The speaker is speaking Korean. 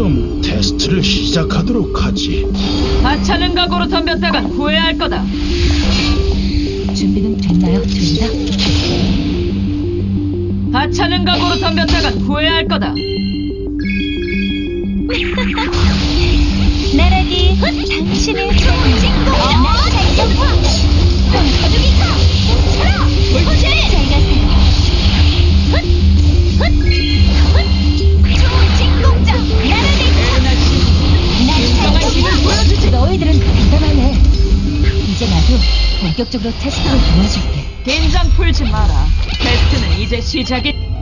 그럼 테스트를 시작하도록 하지. 하찮은 각오로 덤볐다간 후회할 거다. 준비는 됐나요? 된다? 하찮은 각오로 덤볐다간 후회할 거다. 나도 본격적으로 테스트를 도와줄게 긴장 풀지 마라. 테스트는 이제 시작이.